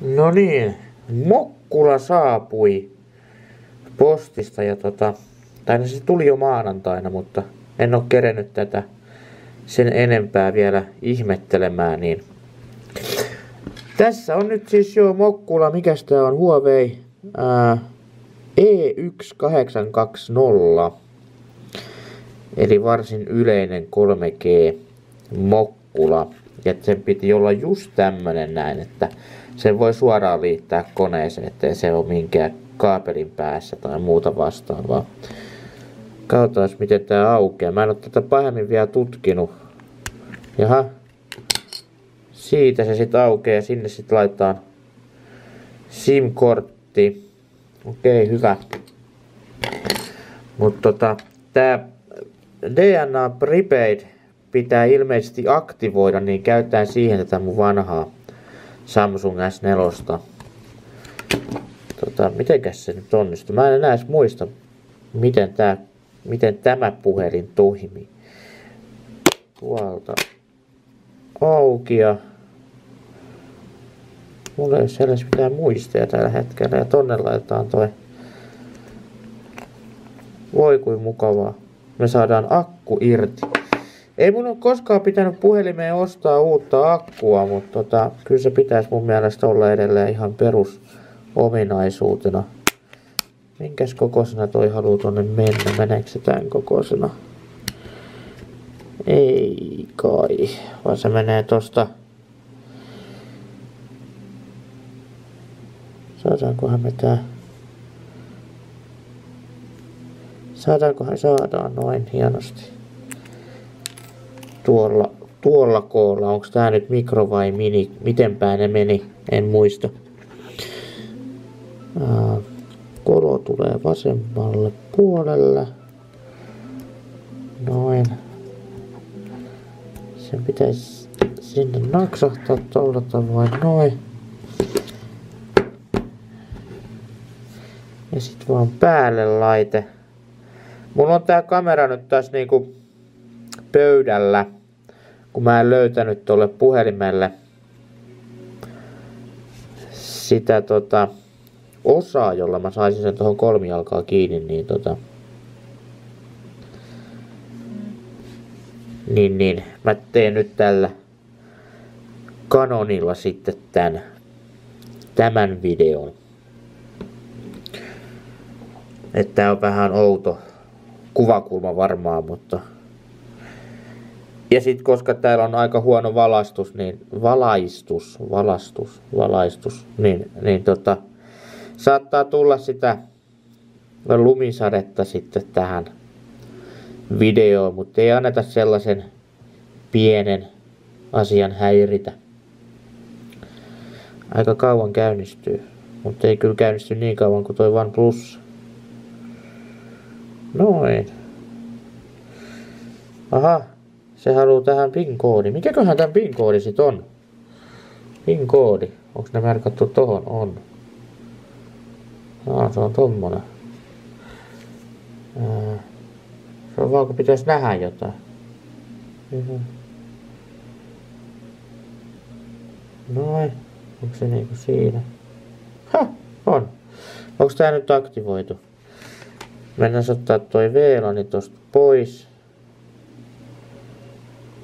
No niin, Mokkula saapui postista ja tota, tai no se tuli jo maanantaina, mutta en ole kerennyt tätä sen enempää vielä ihmettelemään, niin. Tässä on nyt siis jo Mokkula, mikä tää on, Huawei ää, E1820, eli varsin yleinen 3G Mokkula, ja sen piti olla just tämmönen näin, että sen voi suoraan liittää koneeseen, ettei se ole minkään kaapelin päässä tai muuta vastaavaa. Katsotaan miten tää aukeaa. Mä en ole tätä pahemmin vielä tutkinut. Jaha. Siitä se sitten aukeaa. Sinne sitten laitetaan SIM-kortti. Okei, okay, hyvä. Mutta tota, tää DNA Prepaid pitää ilmeisesti aktivoida, niin käytetään siihen tätä mun vanhaa Samsung S4. Tota, mitenkäs se nyt onnistuu? Mä en enää edes muista, miten, tää, miten tämä puhelin toimii. Tuolta auki ja mulla ei ole sellaisia mitään muisteja tällä hetkellä ja tonne laitetaan toi. Voi kuin mukavaa. Me saadaan akku irti. Ei mun ole koskaan pitänyt puhelimeen ostaa uutta akkua, mutta tota, kyllä se pitäisi mun mielestä olla edelleen ihan perus ominaisuutena. Minkäs kokoisena toi haluaa tonne mennä? Meneekö se tämän kokoisena? Ei kai, vaan se menee tosta. Saadaankohan me tää... Saadaankohan saadaan noin hienosti. Tuolla, tuolla koolla. Onko tää nyt mikro vai mini? Miten ne meni? En muista. Kolo tulee vasemmalle puolelle. Noin. Sen pitäisi sinne naksahtaa tuolla tavoin noin. Ja sit vaan päälle laite. Mulla on tää kamera nyt tässä niinku pöydällä, kun mä en löytänyt tuolle puhelimelle sitä tota, osaa, jolla mä saisin sen tuohon kolmijalkaa kiinni, niin tota... Niin, niin. Mä teen nyt tällä kanonilla sitten tän, tämän videon. Että on vähän outo kuvakulma varmaan, mutta... Ja sitten koska täällä on aika huono valastus, niin valaistus, valastus, valaistus, niin, niin tota, saattaa tulla sitä lumisadetta sitten tähän videoon, mutta ei anneta sellaisen pienen asian häiritä. Aika kauan käynnistyy, mutta ei kyllä käynnisty niin kauan kuin toi OnePlus. Noin. Aha, se haluaa tähän PIN-koodi. Mikäköhän tämän PIN-koodi sit on? PIN-koodi. Onko ne merkattu tohon? On. Aa, se on tommonen. se on vaan kun pitäisi nähdä jotain. Noin. Onko se niinku siinä? Ha, on. Onko tää nyt aktivoitu? Mennään ottaa toi VLANi tosta pois.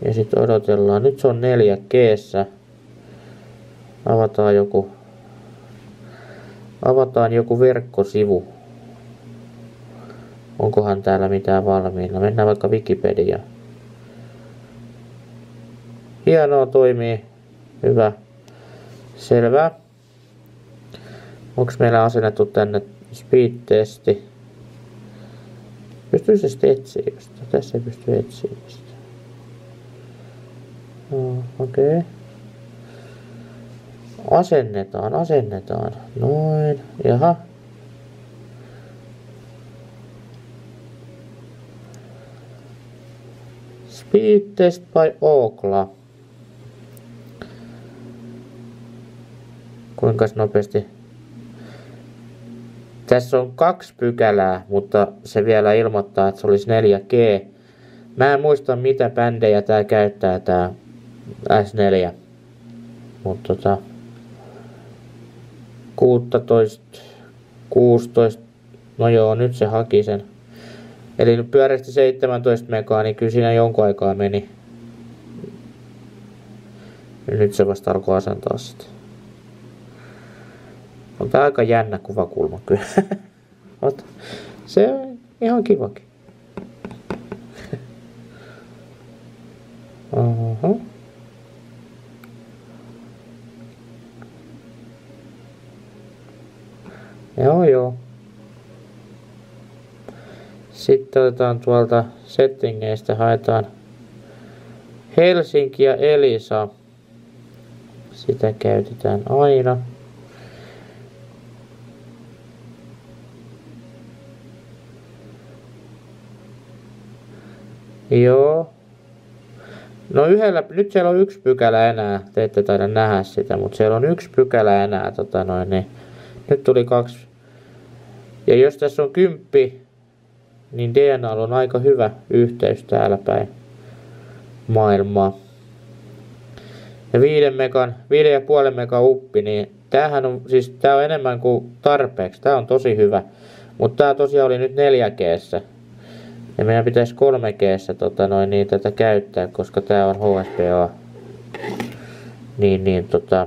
Ja sitten odotellaan. Nyt se on 4 g Avataan joku Avataan joku verkkosivu. Onkohan täällä mitään valmiina? Mennään vaikka Wikipedia. Hienoa, toimii. Hyvä. Selvä. Onko meillä asennettu tänne speed-testi? Pystyy se sitten etsiä jostain? Tässä ei pysty etsiä No, okei. Okay. Asennetaan, asennetaan. Noin. Jaha. Speed test by Okla. Kuinka nopeasti? Tässä on kaksi pykälää, mutta se vielä ilmoittaa, että se olisi 4G. Mä en muista mitä bändejä tää käyttää tää S4. Mutta tota, 16, 16, no joo, nyt se haki sen. Eli pyörästi 17 megaa, niin kyllä siinä jonkun aikaa meni. Nyt se vasta alkoi asentaa sitä. On tää aika jännä kuvakulma kyllä. se on ihan kivakin. Sitten otetaan tuolta settingeistä, haetaan Helsinki ja Elisa. Sitä käytetään aina. Joo. No yhdellä, nyt siellä on yksi pykälä enää, te ette taida nähdä sitä, mutta siellä on yksi pykälä enää, tota noin, niin nyt tuli kaksi. Ja jos tässä on kymppi, niin DNA on aika hyvä yhteys täällä päin maailmaa. Ja viiden megan, viiden ja puolen mega uppi, niin tämähän on, siis tää on enemmän kuin tarpeeksi. Tää on tosi hyvä. Mutta tää tosiaan oli nyt 4 g Ja meidän pitäisi 3 g tota noin, niin tätä käyttää, koska tää on HSPA. Niin, niin tota...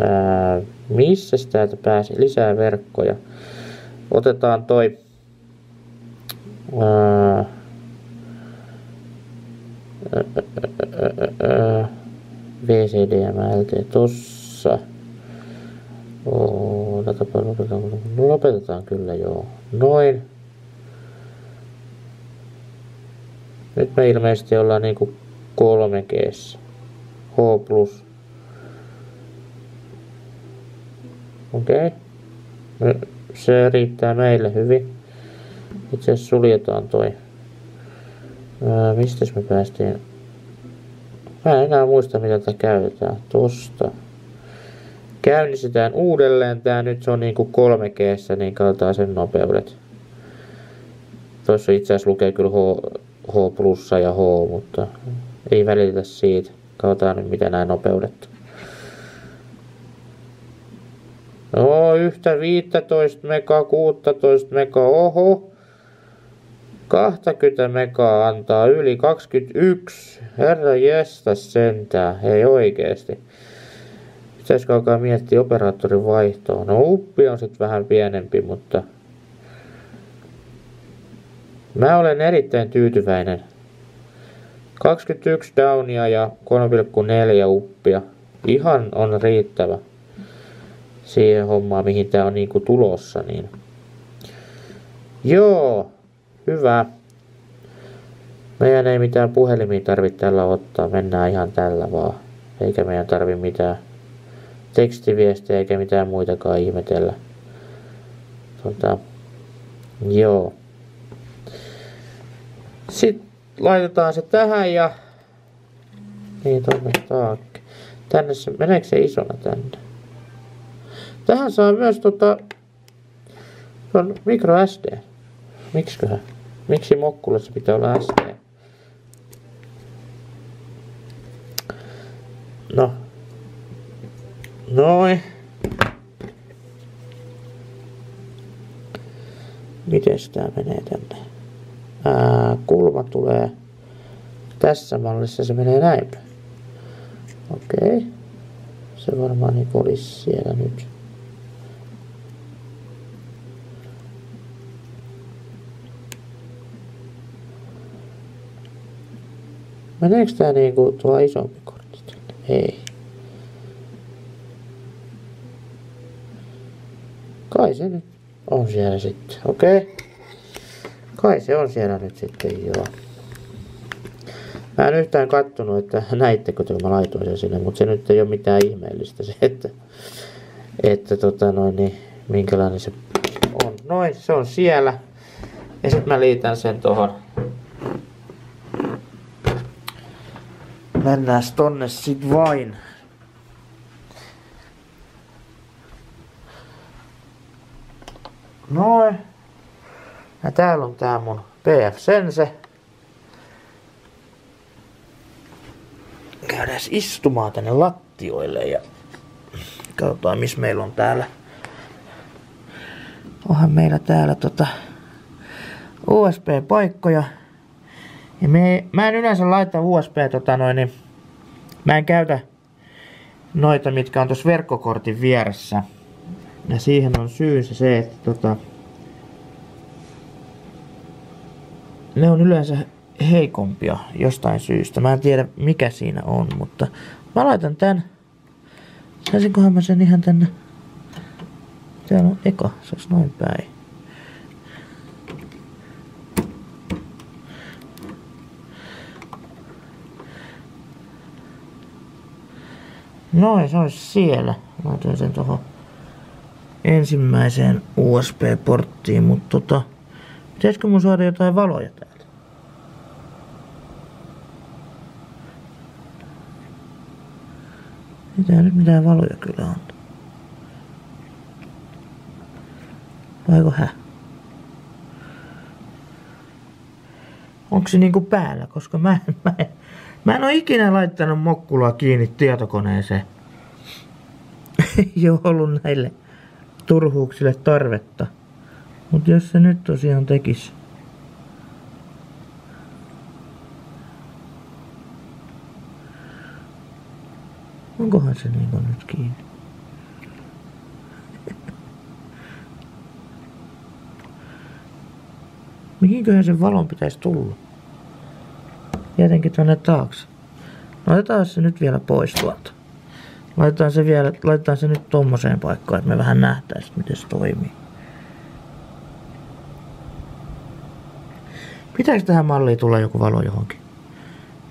Ää, missä täältä pääsi? Lisää verkkoja. Otetaan toi... Ää, VCDMLT tossa. Oh, lopetetaan, lopetetaan kyllä joo. Noin. Nyt me ilmeisesti ollaan niinku 3 g H+. Okei. Okay. Se riittää meille hyvin. Itse asiassa suljetaan toi. Ää, mistäs me päästiin? Mä en enää muista mitä tätä käytetään. Tosta. Käynnistetään uudelleen. Tää nyt se on niinku 3 g niin katsotaan sen nopeudet. Tuossa itse asiassa lukee kyllä H, H plussa ja H, mutta ei välitä siitä. Katsotaan nyt mitä nämä nopeudet. No yhtä 15 mega, 16 mega, oho. 20 megaa antaa yli 21. Herra jestas sentää, ei oikeesti. Pitäisikö alkaa miettiä operaattorin vaihtoa? No uppi on sitten vähän pienempi, mutta... Mä olen erittäin tyytyväinen. 21 downia ja 3,4 uppia. Ihan on riittävä siihen hommaan, mihin tää on niinku tulossa, niin... Joo, Hyvä. Meidän ei mitään puhelimia tarvitse tällä ottaa, mennään ihan tällä vaan. Eikä meidän tarvi mitään tekstiviestejä eikä mitään muitakaan ihmetellä. Tota, joo. Sitten laitetaan se tähän ja... Niin tonne taakke. Tänne se, meneekö se isona tänne? Tähän saa myös tota... On micro SD. Miksiköhän? Miksi Mokkulassa pitää olla ST? No. Noin. Miten tää menee tänne? Ää, kulma tulee tässä mallissa, se menee näin. Okei. Okay. Se varmaan niin olisi siellä nyt. Meneekö tää niinku tuo isompi kortti tänne? Ei. Kai se nyt on siellä sitten. Okei. Okay. Kai se on siellä nyt sitten, joo. Mä en yhtään kattonut, että näittekö kun mä laitoin sen sinne, mutta se nyt ei ole mitään ihmeellistä se, että, että tota noin, niin, minkälainen se on. Noin, se on siellä. Ja sitten mä liitän sen tuohon Mennään tonne sit vain. Noin. Ja täällä on tää mun PF Sense. Käydään istumaan tänne lattioille ja Katsotaan missä meillä on täällä. Onhan meillä täällä tota USB-paikkoja. Ja me, mä en yleensä laita USB tota noin, niin mä en käytä noita, mitkä on tuossa verkkokortin vieressä. Ja siihen on syysä se, että tota, ne on yleensä heikompia jostain syystä. Mä en tiedä mikä siinä on, mutta mä laitan tän. Saisinkohan mä sen ihan tänne? Täällä on eka, se olisi noin päin. Noin, se olisi siellä. Laitoin sen tuohon ensimmäiseen USB-porttiin, mutta tota, pitäisikö mun saada jotain valoja täältä? Mitä nyt mitään valoja kyllä on. Vaiko hä? Onko se niinku päällä? Koska mä, mä, mä en oo ikinä laittanut mokkulaa kiinni tietokoneeseen. Ei oo ollut näille turhuuksille tarvetta. Mut jos se nyt tosiaan tekis. Onkohan se niinku nyt kiinni? Mihinköhän sen valon pitäisi tulla? Tietenkin tuonne taakse. No otetaan se nyt vielä pois tuolta. Laitetaan se vielä, laitetaan se nyt tommoseen paikkaan, että me vähän nähtäis, miten se toimii. Pitääkö tähän malliin tulla joku valo johonkin?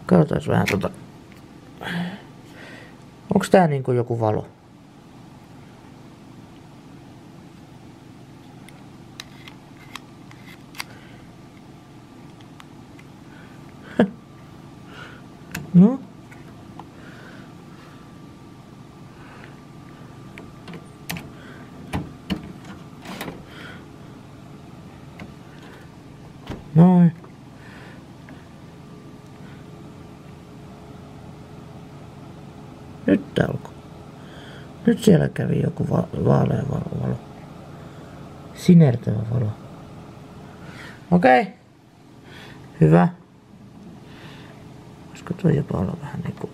Katsotaan vähän tota. Onks tää niinku joku valo? No? Noin. Nyt alkoi. Nyt siellä kävi joku va vaalea valo. valo. Sinertävä valo. Okei. Okay. Hyvä. Olisiko tuo jopa olla vähän niinku...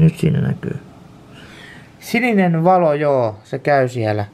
nyt siinä näkyy. Sininen valo, joo, se käy siellä.